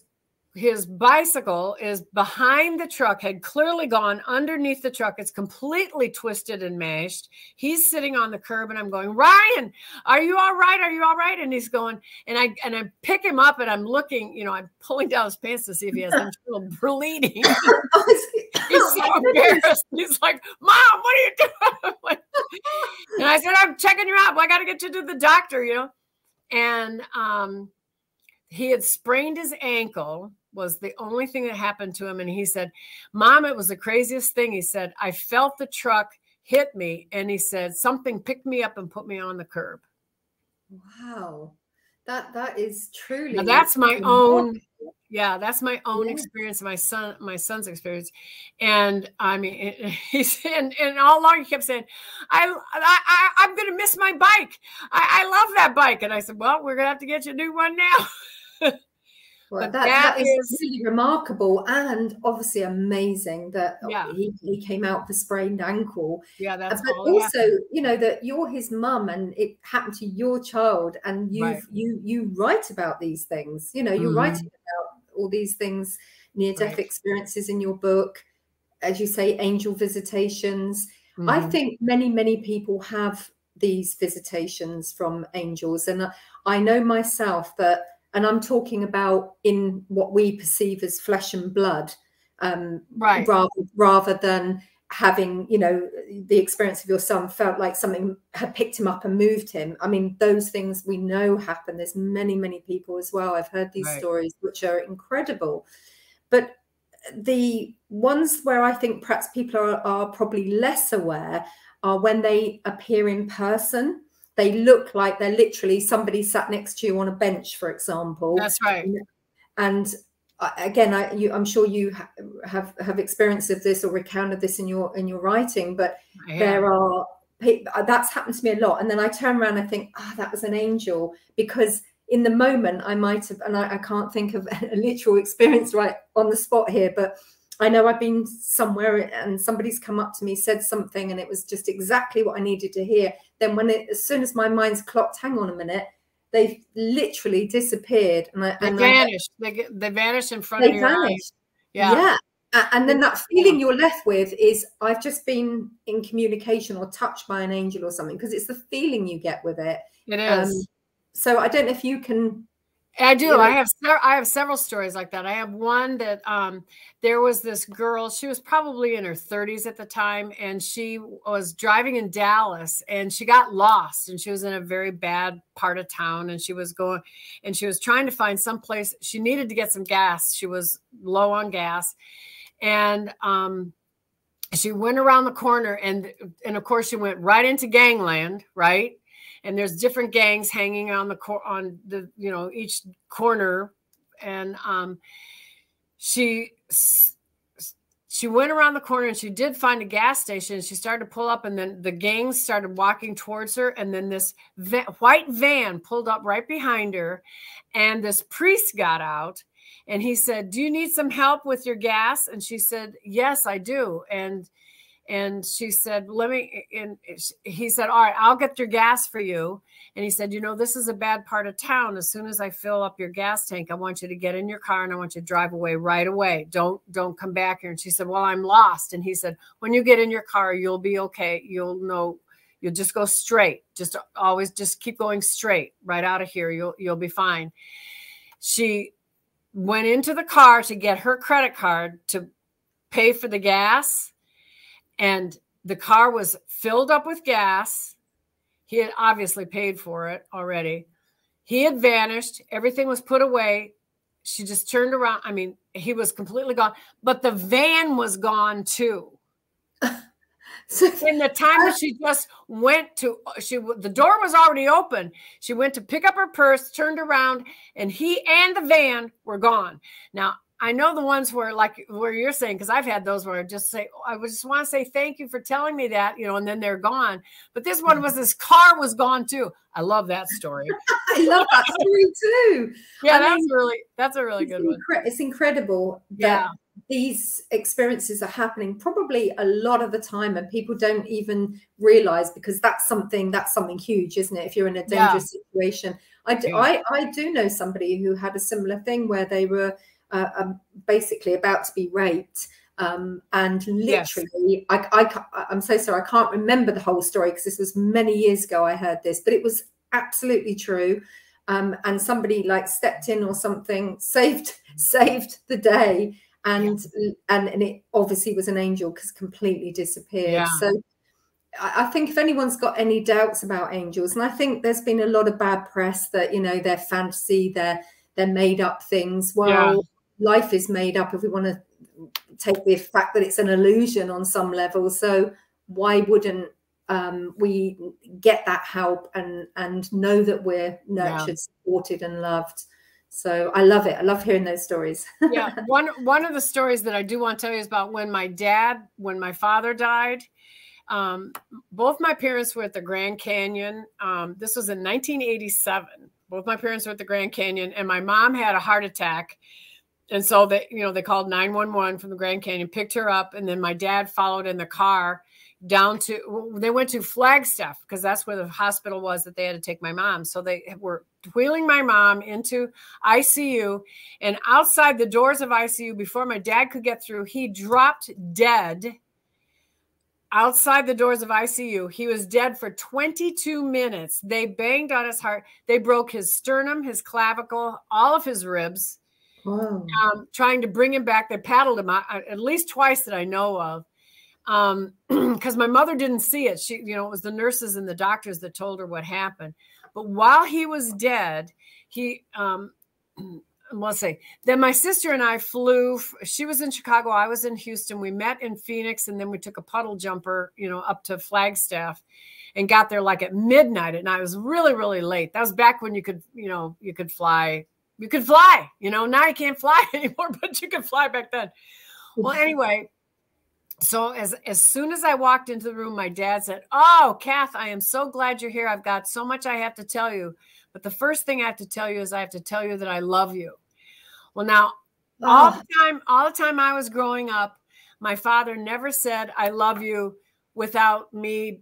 his bicycle is behind the truck, had clearly gone underneath the truck. It's completely twisted and mashed. He's sitting on the curb, and I'm going, Ryan, are you all right? Are you all right? And he's going, and I and I pick him up, and I'm looking, you know, I'm pulling down his pants to see if he has any bleeding. he's so embarrassed. He's like, Mom, what are you doing? and I said, I'm checking you out. Well, I got to get you to the doctor, you know. And um, he had sprained his ankle was the only thing that happened to him. And he said, Mom, it was the craziest thing. He said, I felt the truck hit me. And he said, something picked me up and put me on the curb. Wow. That that is truly now that's my own yeah that's my own yeah. experience my son my son's experience and i mean he's and, and all along he kept saying i i, I am gonna miss my bike I, I love that bike and i said well we're gonna have to get you a new one now Well, that, that, that is, is, really remarkable and obviously amazing that yeah. he, he came out with a sprained ankle. Yeah, that's but also, you know, that you're his mum and it happened to your child and you right. you you write about these things. You know, you're mm-hmm. writing about all these things, near death right. experiences in your book, as you say, angel visitations. Mm-hmm. I think many, many people have these visitations from angels. And I know myself that and I'm talking about in what we perceive as flesh and blood, um, right? Rather, rather than having, you know, the experience of your son felt like something had picked him up and moved him. I mean, those things we know happen. There's many, many people as well. I've heard these right. stories, which are incredible, but the ones where I think perhaps people are, are probably less aware are when they appear in person they look like they're literally somebody sat next to you on a bench, for example. That's right. And again, I, you, I'm sure you ha have have experience of this or recounted this in your in your writing, but there are that's happened to me a lot. And then I turn around and I think, ah, oh, that was an angel because in the moment I might have, and I, I can't think of a literal experience right on the spot here, but I know I've been somewhere and somebody's come up to me, said something, and it was just exactly what I needed to hear. Then, when it, as soon as my mind's clocked, hang on a minute, they've literally disappeared. And I, they and vanished. I, they, they vanished in front of your eyes. Yeah. Yeah. And then that feeling you're left with is I've just been in communication or touched by an angel or something because it's the feeling you get with it. It is. Um, so I don't know if you can I do. I have I have several stories like that. I have one that um, there was this girl. She was probably in her 30s at the time, and she was driving in Dallas, and she got lost, and she was in a very bad part of town, and she was going, and she was trying to find some place. She needed to get some gas. She was low on gas, and um, she went around the corner, and and of course she went right into gangland, right? And there's different gangs hanging on the cor- on the you know each corner. And um she she went around the corner and she did find a gas station. She started to pull up and then the gangs started walking towards her. And then this va- white van pulled up right behind her. And this priest got out and he said do you need some help with your gas? And she said yes i do. And and she said let me and he said all right i'll get your gas for you. And he said you know this is a bad part of town. As soon as i fill up your gas tank i want you to get in your car and i want you to drive away right away. Don't don't come back here. And she said well i'm lost. And he said when you get in your car you'll be okay. You'll know you'll just go straight. Just always just keep going straight right out of here. You'll you'll be fine. She went into the car to get her credit card to pay for the gas and the car was filled up with gas. He had obviously paid for it already. He had vanished. Everything was put away. she just turned around. I mean, he was completely gone, but the van was gone too. so in the time that she just went to she the door was already open she went to pick up her purse turned around and he and the van were gone now I know the ones where like where you're saying because I've had those where I just say I just want to say thank you for telling me that you know and then they're gone. But this one was this car was gone too. I love that story. I love that story too. Yeah, I that's mean, really that's a really good incre- one. It's incredible yeah. these experiences are happening probably a lot of the time and people don't even realize because that's something that's something huge, isn't it? If you're in a dangerous yeah. situation. I do, yeah. I, I do know somebody who had a similar thing where they were uh, um, basically about to be raped. Um, and literally, yes. I, I, I'm so sorry, I can't remember the whole story because this was many years ago I heard this, but it was absolutely true. Um, and somebody like stepped in or something, saved saved the day, and yeah. and and it obviously was an angel because completely disappeared. Yeah. So I think if anyone's got any doubts about angels, and I think there's been a lot of bad press that you know they're fantasy, they're they're made up things. Well, life is made up if we want to take the fact that it's an illusion on some level. So why wouldn't um, we get that help and and know that we're nurtured yeah. supported and loved? So i love it. I love hearing those stories. Yeah. One one of the stories that i do want to tell you is about when my dad when my father died um, both my parents were at the grand canyon um, this was in 1987 both my parents were at the grand canyon and my mom had a heart attack and so they, you know, they called 911 from the Grand Canyon, picked her up, and then my dad followed in the car down to they went to Flagstaff because that's where the hospital was that they had to take my mom. So they were wheeling my mom into ICU and outside the doors of ICU before my dad could get through, he dropped dead outside the doors of ICU. He was dead for 22 minutes. They banged on his heart. They broke his sternum, his clavicle, all of his ribs um, trying to bring him back. They paddled him at least twice that I know of. Um, because my mother didn't see it. She, you know, it was the nurses and the doctors that told her what happened. But while he was dead, he, um, let's say, then my sister and I flew. She was in Chicago. I was in Houston. We met in Phoenix, and then we took a puddle jumper, you know, up to Flagstaff, and got there like at midnight at night. It was really, really late. That was back when you could, you know, you could fly you could fly. You know, now you can't fly anymore, but you could fly back then. Well, anyway, so as as soon as I walked into the room, my dad said, "Oh, Kath, I am so glad you're here. I've got so much I have to tell you. But the first thing I have to tell you is I have to tell you that I love you." Well, now oh. all ah. the time, all the time I was growing up, my father never said "I love you" without me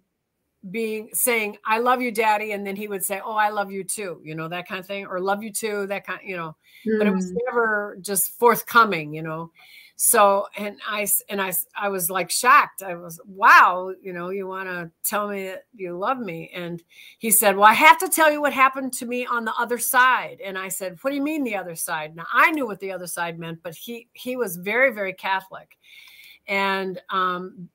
being saying i love you daddy and then he would say oh i love you too you know that kind of thing or love you too that kind you know mm. but it was hmm. never just forthcoming you know so and i and i i was like shocked i was wow you know you want to tell me that you love me and he said well i have to tell you what happened to me on the other side and i said what do you mean the other side now i knew what the other side meant but he he was very very catholic and um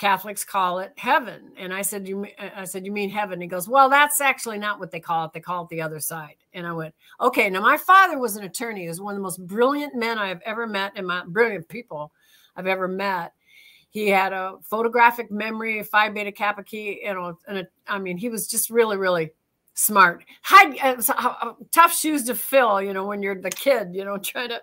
Catholics call it heaven. And I said, you, I said, you mean heaven? He goes, well, that's actually not what they call it. They call it the other side. And I went, okay. Now my father was an attorney. He was one of the most brilliant men I have ever met and my brilliant people I've ever met. He had a photographic memory, Phi Beta Kappa key, you know, and a, I mean, he was just really, really smart. High, uh, uh, tough shoes to fill, you know, when you're the kid, you know, trying to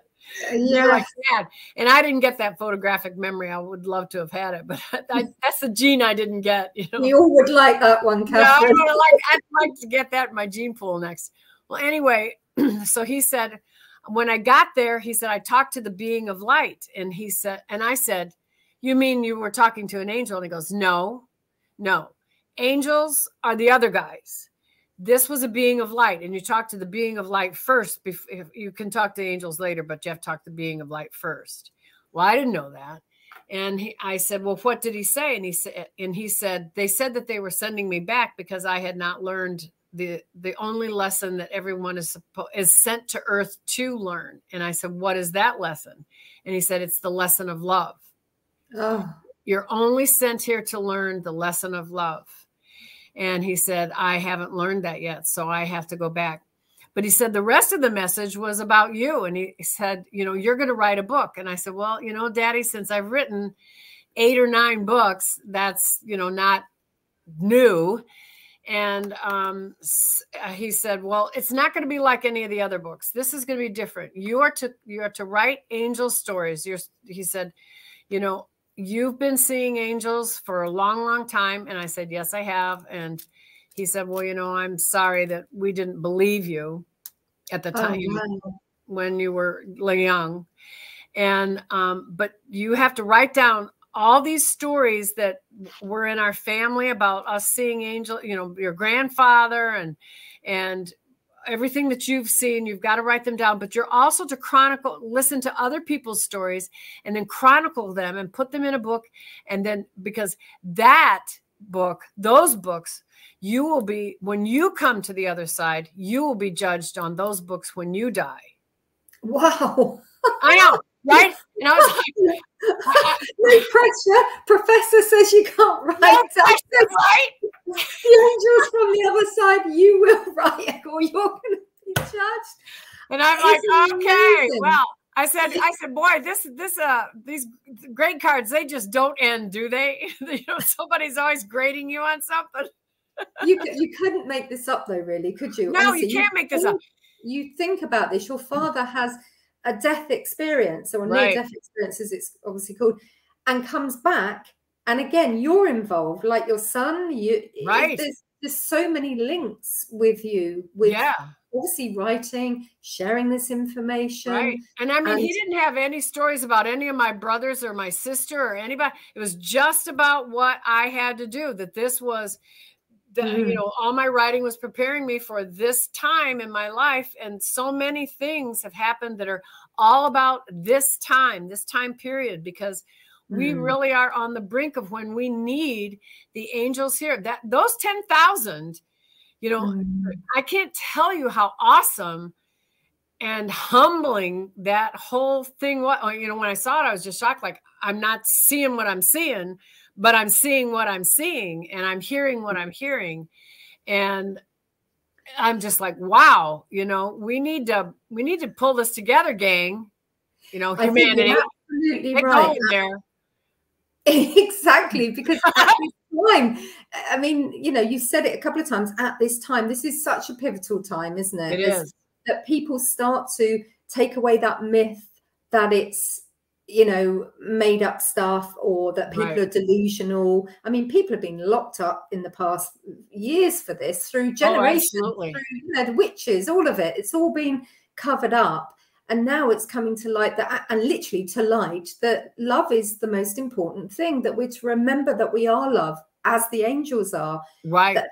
yeah. like dad. And I didn't get that photographic memory. I would love to have had it, but I, that's the gene I didn't get. You know, you would like that one, Catherine. Yeah, I would like. I'd like to get that in my gene pool next. Well, anyway, so he said, when I got there, he said I talked to the being of light, and he said, and I said, you mean you were talking to an angel? And he goes, no, no, angels are the other guys this was a being of light and you talk to the being of light first before you can talk to angels later but you have to talk to the being of light first. Well i didn't know that. And he, i said well what did he say? And he said and he said they said that they were sending me back because i had not learned the the only lesson that everyone is supposed is sent to earth to learn. And i said what is that lesson? And he said it's the lesson of love. Oh. you're only sent here to learn the lesson of love and he said, I haven't learned that yet. So I have to go back. but he said the rest of the message was about you. And he said, you know, you're going to write a book. And I said, well, you know, daddy, since I've written eight or nine books, that's, you know, not new. And um, uh, he said, well, it's not going to be like any of the other books. This is going to be different. You are to, you are to write angel stories. You're, he said, you know, you've been seeing angels for a long, long time. And I said, yes, I have. And he said, well, you know, I'm sorry that we didn't believe you at the oh, time oh, when you were young. And, um, but you have to write down all these stories that were in our family about us seeing angel, you know, your grandfather and, and everything that you've seen, you've got to write them down, but you're also to chronicle, listen to other people's stories and then chronicle them and put them in a book. And then because that book, those books, you will be, when you come to the other side, you will be judged on those books when you die. Wow. I know, right? And I was like, no pressure. Professor says you can't write. No pressure, right? the angels from the other side, you will write, or you're going to be judged. And I'm like, okay, well, I said, I said, boy, this, this, uh, these grade cards, they just don't end, do they? you know, somebody's always grading you on something. you you couldn't make this up though, really, could you? No, Honestly, you can't you make this think, up. You think about this. Your father has a death experience, or a near death experience, as it's obviously called, and comes back and again you're involved like your son you right. there's, there's so many links with you with yeah. obviously writing sharing this information right and i mean and, he didn't have any stories about any of my brothers or my sister or anybody it was just about what i had to do that this was the, mm. you know all my writing was preparing me for this time in my life and so many things have happened that are all about this time this time period because we mm. really are on the brink of when we need the angels here. That those 10,000, you know, mm. I can't tell you how awesome and humbling that whole thing was. You know, when I saw it, I was just shocked. Like, I'm not seeing what I'm seeing, but I'm seeing what I'm seeing and I'm hearing what I'm hearing. And I'm just like, wow, you know, we need to we need to pull this together, gang. You know, humanity. Absolutely right. There. exactly because at this time i mean you know you said it a couple of times at this time this is such a pivotal time isn't it it is. that people start to take away that myth that it's you know made up stuff or that people right. are delusional. I mean people have been locked up in the past years for this through oh, generations oh, through, you know, the witches all of it. It's all been covered up. And now it's coming to light that and literally to light that love is the most important thing that we're to remember that we are love as the angels are. Right. That,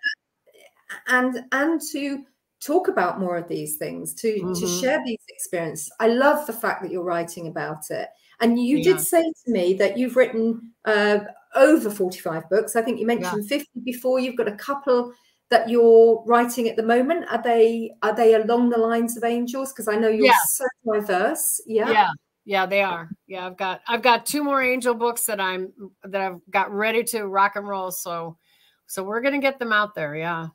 and and to talk about more of these things to mm-hmm. to share these experiences. I love the fact that you're writing about it and you yeah. did say to me that you've written uh, over 45 books. I think you mentioned yeah. 50 before. You've got a couple that you're writing at the moment. Are they are they along the lines of angels? Because i know you're yeah. so diverse. Yeah. Yeah. Yeah they are. Yeah i've got i've got two more angel books that i'm that i've got ready to rock and roll. So so we're gonna get them out there. Yeah.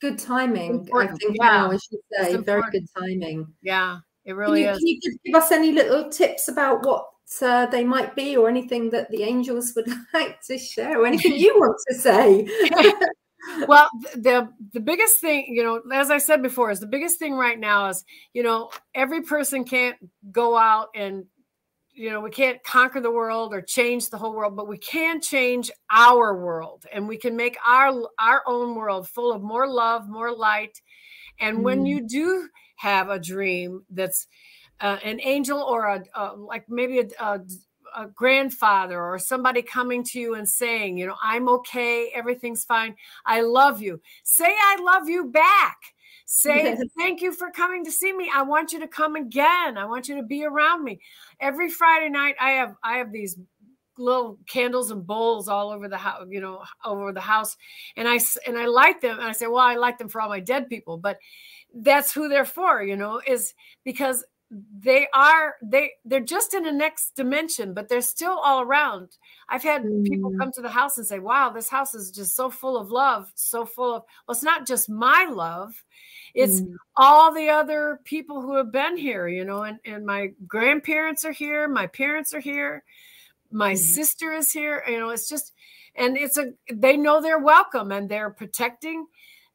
Good timing i think yeah. now i should say. Very good timing. Yeah it really can you, is. can you give us any little tips about what uh, they might be or anything that the angels would like to share or anything you want to say well the the biggest thing you know as i said before is the biggest thing right now is you know every person can't go out and you know we can't conquer the world or change the whole world but we can change our world and we can make our our own world full of more love more light and mm. when you do have a dream that's uh, an angel or a, uh, like maybe a, a a grandfather or somebody coming to you and saying, you know, I'm okay, everything's fine, I love you. Say, I love you back. Say, thank you for coming to see me. I want you to come again. I want you to be around me. Every Friday night, I have I have these little candles and bowls all over the house, you know, over the house, and I and I light them. And I say, well, I light them for all my dead people, but that's who they're for, you know, is because they are they they're just in the next dimension but they're still all around i've had mm. people come to the house and say wow this house is just so full of love so full of well it's not just my love it's mm. all the other people who have been here you know and, and my grandparents are here my parents are here my mm. sister is here you know it's just and it's a they know they're welcome and they're protecting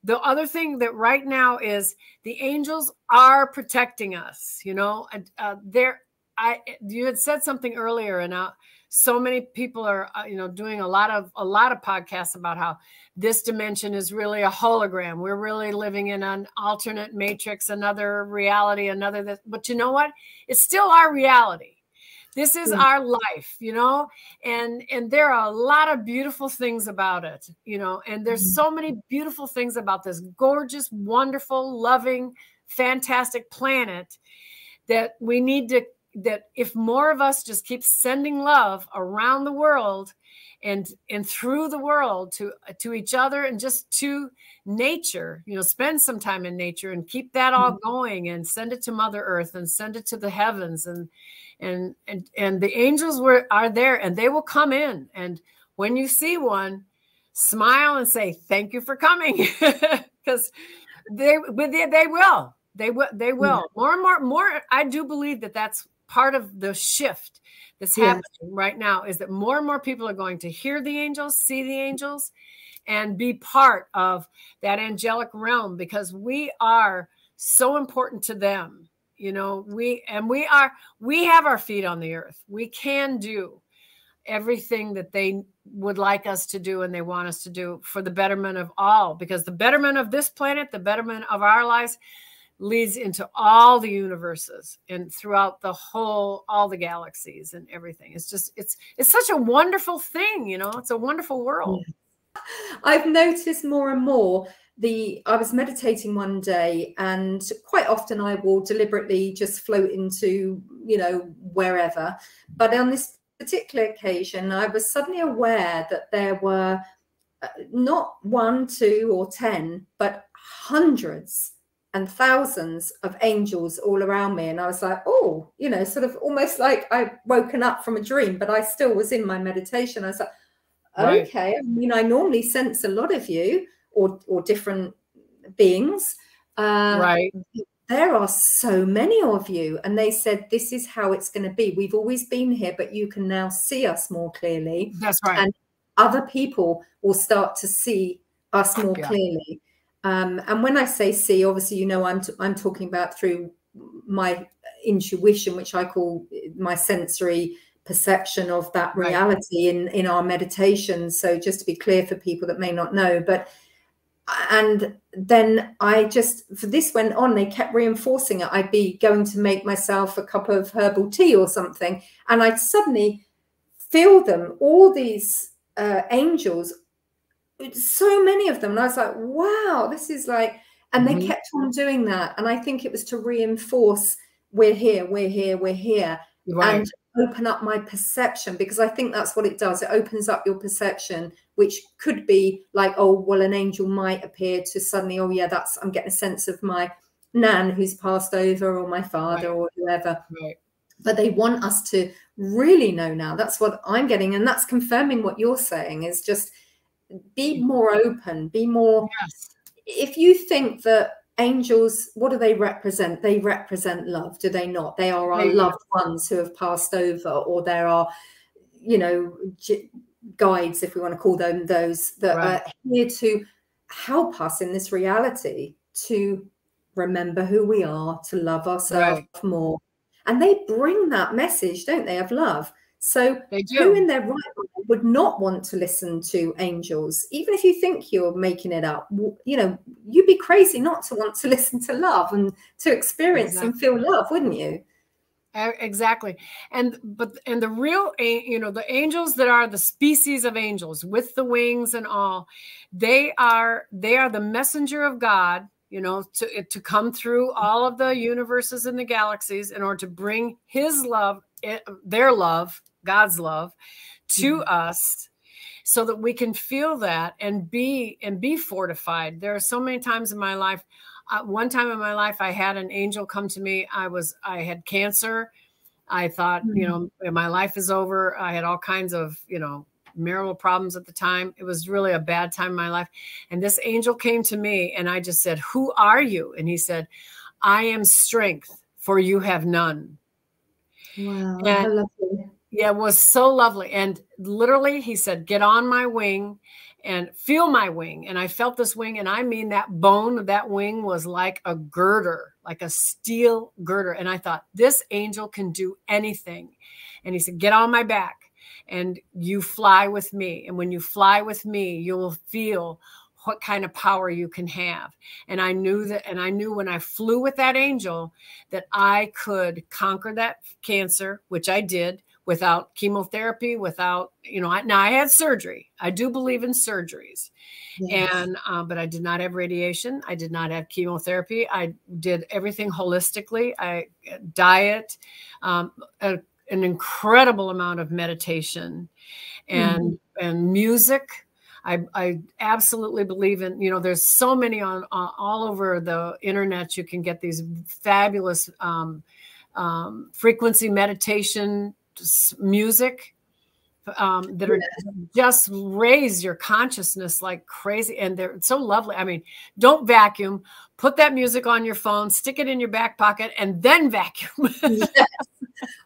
the other thing that right now is the angels are protecting us you know uh, there i you had said something earlier and uh, so many people are uh, you know doing a lot of a lot of podcasts about how this dimension is really a hologram. We're really living in an alternate matrix another reality another this but you know what? It's still our reality this is our life you know and and there are a lot of beautiful things about it you know and there's mm-hmm. so many beautiful things about this gorgeous wonderful loving fantastic planet that we need to that if more of us just keep sending love around the world and and through the world to to each other and just to nature you know spend some time in nature and keep that all mm-hmm. going and send it to mother earth and send it to the heavens and and and and the angels were are there and they will come in. And when you see one smile and say thank you for coming because they they, they will they will they will. More and more more i do believe that that's part of the shift that's yes. happening right now is that more and more people are going to hear the angels see the angels and be part of that angelic realm because we are so important to them you know we and we are we have our feet on the earth. We can do everything that they would like us to do and they want us to do for the betterment of all because the betterment of this planet the betterment of our lives leads into all the universes and throughout the whole all the galaxies and everything. It's just it's it's such a wonderful thing you know it's a wonderful world. I've noticed more and more the I was meditating one day, and quite often I will deliberately just float into you know wherever. But on this particular occasion, I was suddenly aware that there were uh, not one, two, or ten, but hundreds and thousands of angels all around me. And I was like, oh, you know, sort of almost like I woken up from a dream, but I still was in my meditation. I was like, okay. Right. I mean, I normally sense a lot of you or or different beings. Uh, right. There are so many of you, and they said this is how it's going to be. We've always been here, but you can now see us more clearly. That's right. And other people will start to see us more yeah. clearly. Um, and when I say see, obviously, you know, I'm t- I'm talking about through my intuition, which I call my sensory perception of that reality right. in in our meditation. So just to be clear for people that may not know, but and then I just for this went on. They kept reinforcing it. I'd be going to make myself a cup of herbal tea or something, and I'd suddenly feel them. All these uh, angels, so many of them, and I was like, "Wow, this is like." And they mm-hmm. kept on doing that, and I think it was to reinforce, "We're here, we're here, we're here," right. and open up my perception because I think that's what it does. It opens up your perception, which could be like, oh, well, an angel might appear to suddenly, oh, yeah, that's, I'm getting a sense of my nan who's passed over or my father right. or whoever. Right. But they want us to really know now. That's what I'm getting. And that's confirming what you're saying is just be mm. more open, be more. Yes. If you think that angels what do they represent? They represent love do they not? They are our loved ones who have passed over or there are you know guides if we want to call them those that right. are here to help us in this reality to remember who we are to love ourselves right. more. And they bring that message don't they of love so who in their right would not want to listen to angels, even if you think you're making it up. You know, you'd be crazy not to want to listen to love and to experience exactly. and feel love, wouldn't you? exactly and but and the real you know the angels that are the species of angels with the wings and all they are they are the messenger of god you know to to come through all of the universes and the galaxies in order to bring his love eh, their love god's love to mm-hmm. us so that we can feel that and be and be fortified there are so many times in my life uh, one time in my life, I had an angel come to me. I was, I had cancer. I thought, mm-hmm. you know, my life is over. I had all kinds of, you know, marital problems at the time. It was really a bad time in my life. And this angel came to me and I just said, Who are you? And he said, I am strength, for you have none. Wow. And, yeah, it was so lovely. And literally, he said, Get on my wing and feel my wing. And I felt this wing, and I mean that bone of that wing was like a girder, like a steel girder. And I thought, this angel can do anything. And he said, Get on my back and you fly with me. And when you fly with me, you will feel what kind of power you can have. And I knew that, and I knew when I flew with that angel that I could conquer that cancer, which I did without chemotherapy, without, you know, I, now I had surgery. I do believe in surgeries. Yes. And, uh, but I did not have radiation. I did not have chemotherapy. I did everything holistically. I uh, diet, um, a, an incredible amount of meditation and, mm-hmm. and music. I, I absolutely believe in, you know, there's so many on, on all over the internet. You can get these fabulous um, um, frequency meditation music um, that are just raise your consciousness like crazy. And they're so lovely. I mean, don't vacuum, put that music on your phone, stick it in your back pocket, and then vacuum. yes.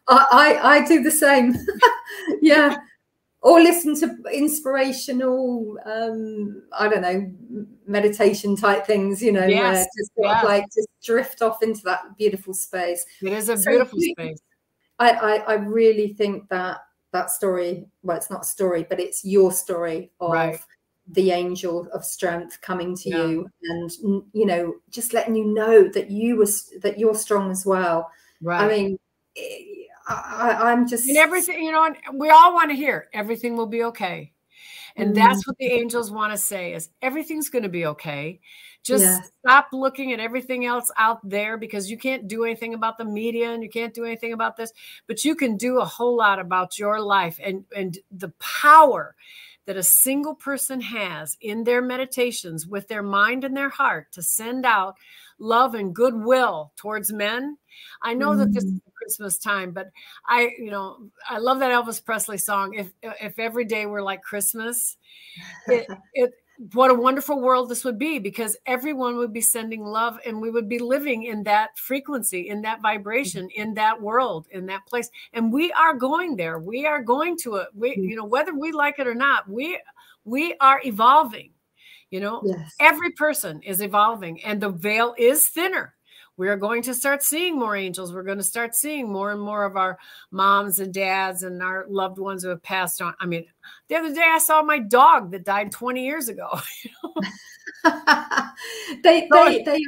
I, I, I do the same. yeah. Or listen to inspirational, um, I don't know, meditation type things, you know, yes. just yes. like just drift off into that beautiful space. It is a beautiful so, space. I, I, I really think that that story, well, it's not a story, but it's your story of right. the angel of strength coming to yeah. you and you know, just letting you know that you was that you're strong as well. Right. Eh, I mean, I, I'm just and everything, you know, we all want to hear everything will be okay. And mm-hmm. that's what the angels want to say is everything's going to be okay. Just yeah. stop looking at everything else out there because you can't do anything about the media and you can't do anything about this, but you can do a whole lot about your life and, and the power that a single person has in their meditations with their mind and their heart to send out love and goodwill towards men. I know mm. that this is mm. Christmas time, but I, you know, I love that Elvis Presley song. If if every day were like Christmas, it, it what a wonderful world this would be because everyone would be sending love and we would be living in that frequency in that vibration mm-hmm. in that world in that place and we are going there we are going to it we mm-hmm. you know whether we like it or not we we are evolving you know yes. every person is evolving and the veil is thinner we are going to start seeing more angels. We're going to start seeing more and more of our moms and dads and our loved ones who have passed on. I mean, the other day I saw my dog that died 20 years ago. they, they, they,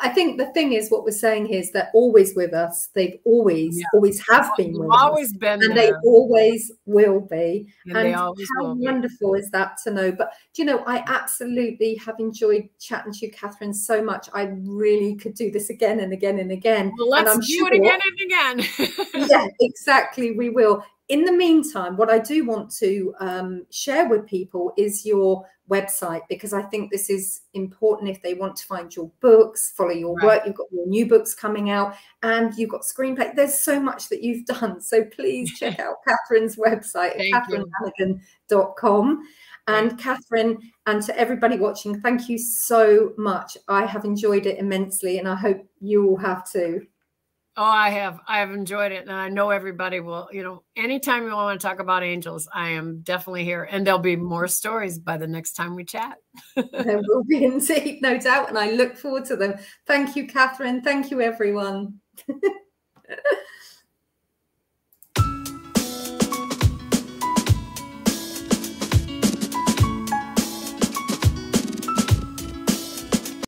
I think the thing is, what we're saying here is they're always with us. They've always, yeah. always have been with always us, been, and there. they always will be. And, and how wonderful be. is that to know? But do you know, I absolutely have enjoyed chatting to you, Catherine, so much. I really could do this again and again and again. Well, let's do sure, it again and again. yeah, exactly. We will in the meantime, what I do want to um, share with people is your website because I think this is important if they want to find your books, follow your right. work. You've got your new books coming out and you've got screenplay. There's so much that you've done. So please check out Catherine's website at. And Catherine, and to everybody watching, thank you so much. I have enjoyed it immensely and I hope you all have too. Oh, I have. I have enjoyed it. And I know everybody will, you know, anytime you want to talk about angels, I am definitely here. And there'll be more stories by the next time we chat. there will be indeed, no doubt. And I look forward to them. Thank you, Catherine. Thank you, everyone.